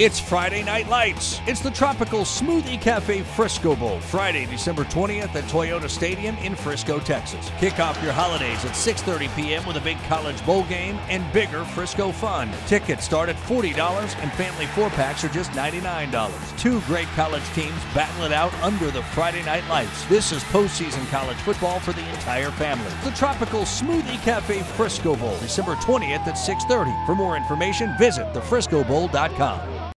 It's Friday Night Lights. It's the Tropical Smoothie Cafe Frisco Bowl, Friday, December 20th at Toyota Stadium in Frisco, Texas. Kick off your holidays at 6:30 p.m. with a big college bowl game and bigger Frisco fun. Tickets start at $40 and family four-packs are just $99. Two great college teams battle it out under the Friday Night Lights. This is postseason college football for the entire family. The Tropical Smoothie Cafe Frisco Bowl, December 20th at 6:30. For more information, visit thefriscobowl.com.